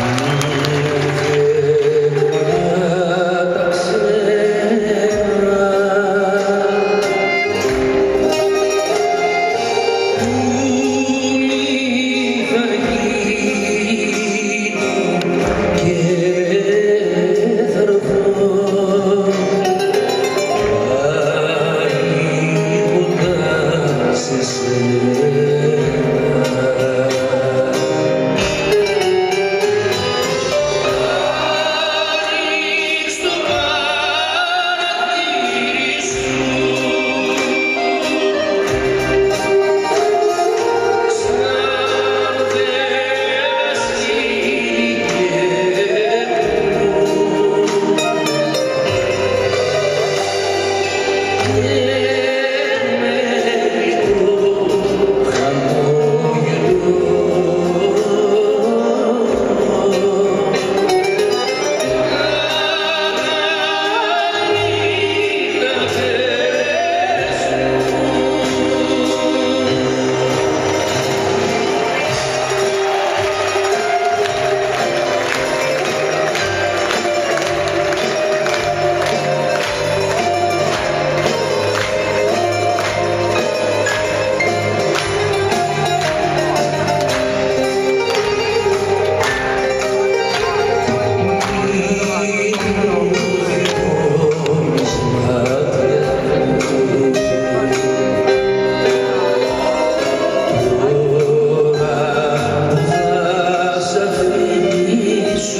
Amém.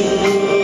you.